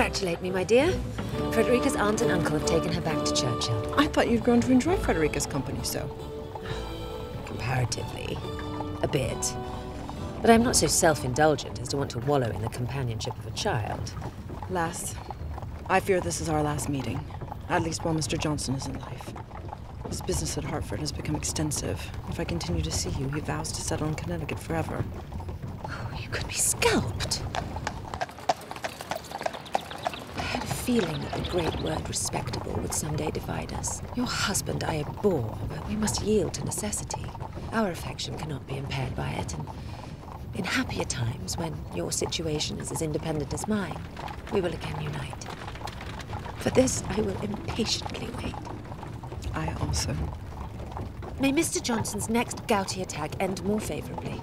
congratulate me, my dear. Frederica's aunt and uncle have taken her back to Churchill. I thought you'd grown to enjoy Frederica's company so. Comparatively. A bit. But I'm not so self-indulgent as to want to wallow in the companionship of a child. Lass, I fear this is our last meeting. At least while Mr. Johnson is in life. His business at Hartford has become extensive. If I continue to see you, he vows to settle in Connecticut forever. Oh, you could be scalped. I had a feeling that the great word respectable would someday divide us. Your husband I abhor, but we must yield to necessity. Our affection cannot be impaired by it, and in happier times, when your situation is as independent as mine, we will again unite. For this, I will impatiently wait. I also. May Mr. Johnson's next gouty attack end more favorably.